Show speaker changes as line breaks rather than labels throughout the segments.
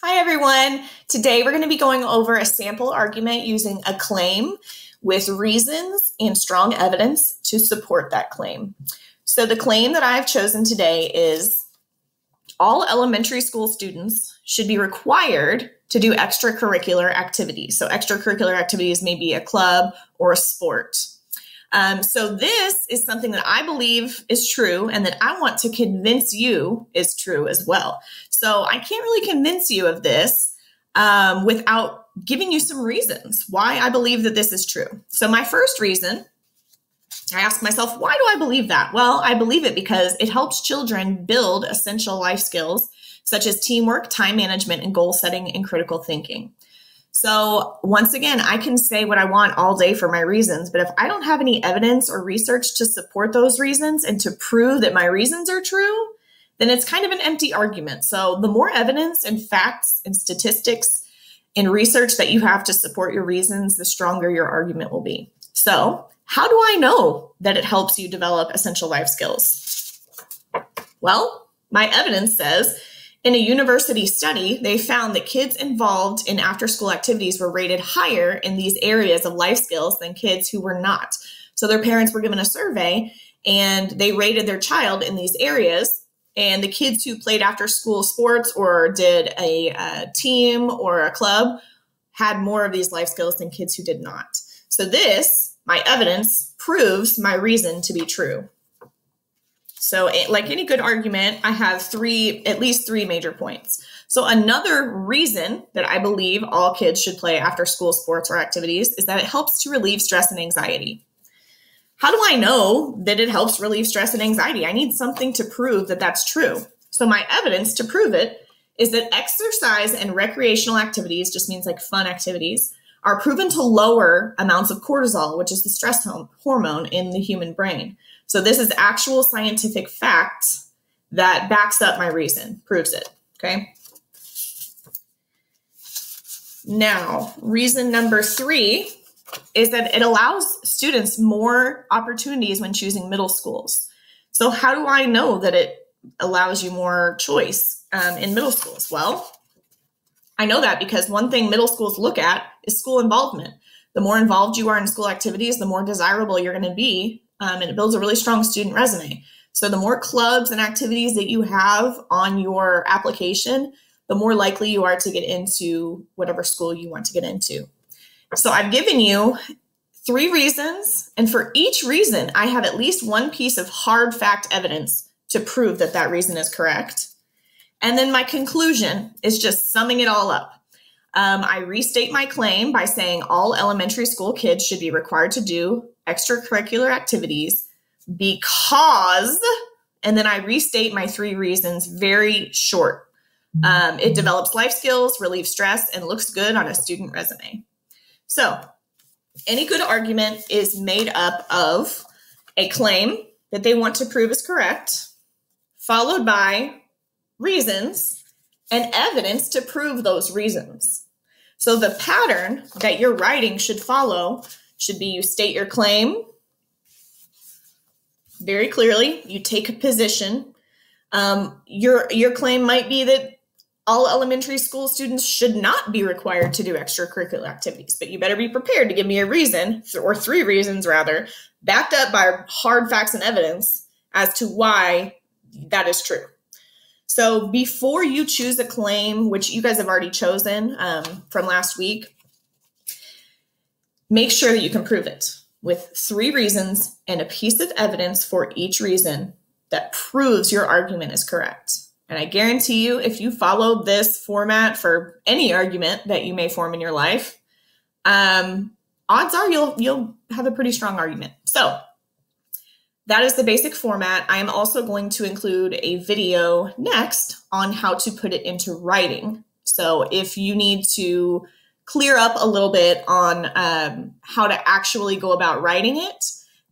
Hi, everyone. Today we're going to be going over a sample argument using a claim with reasons and strong evidence to support that claim. So, the claim that I've chosen today is all elementary school students should be required to do extracurricular activities. So, extracurricular activities may be a club or a sport. Um, so, this is something that I believe is true and that I want to convince you is true as well. So, I can't really convince you of this um, without giving you some reasons why I believe that this is true. So, my first reason I ask myself, why do I believe that? Well, I believe it because it helps children build essential life skills such as teamwork, time management, and goal setting and critical thinking. So, once again, I can say what I want all day for my reasons, but if I don't have any evidence or research to support those reasons and to prove that my reasons are true, then it's kind of an empty argument. So, the more evidence and facts and statistics and research that you have to support your reasons, the stronger your argument will be. So, how do I know that it helps you develop essential life skills? Well, my evidence says in a university study, they found that kids involved in after school activities were rated higher in these areas of life skills than kids who were not. So their parents were given a survey and they rated their child in these areas. And the kids who played after school sports or did a, a team or a club had more of these life skills than kids who did not. So this, my evidence, proves my reason to be true. So, like any good argument, I have three, at least three major points. So, another reason that I believe all kids should play after school sports or activities is that it helps to relieve stress and anxiety. How do I know that it helps relieve stress and anxiety? I need something to prove that that's true. So, my evidence to prove it is that exercise and recreational activities, just means like fun activities, are proven to lower amounts of cortisol, which is the stress hormone in the human brain. So this is actual scientific fact that backs up my reason, proves it. Okay. Now, reason number three is that it allows students more opportunities when choosing middle schools. So, how do I know that it allows you more choice um, in middle schools? Well, I know that because one thing middle schools look at is school involvement. The more involved you are in school activities, the more desirable you're going to be um, and it builds a really strong student resume. So the more clubs and activities that you have on your application, the more likely you are to get into whatever school you want to get into. So I've given you three reasons, and for each reason, I have at least one piece of hard fact evidence to prove that that reason is correct. And then my conclusion is just summing it all up. Um, I restate my claim by saying all elementary school kids should be required to do extracurricular activities because, and then I restate my three reasons very short. Um, it develops life skills, relieves stress, and looks good on a student resume. So, any good argument is made up of a claim that they want to prove is correct, followed by reasons and evidence to prove those reasons. So, the pattern that your writing should follow should be you state your claim very clearly. You take a position. Um, your your claim might be that all elementary school students should not be required to do extracurricular activities, but you better be prepared to give me a reason, or three reasons rather, backed up by hard facts and evidence as to why that is true. So before you choose a claim, which you guys have already chosen um, from last week, Make sure that you can prove it with three reasons and a piece of evidence for each reason that proves your argument is correct. And I guarantee you, if you follow this format for any argument that you may form in your life, um, odds are you'll you'll have a pretty strong argument. So that is the basic format. I am also going to include a video next on how to put it into writing. So if you need to clear up a little bit on um, how to actually go about writing it,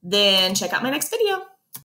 then check out my next video.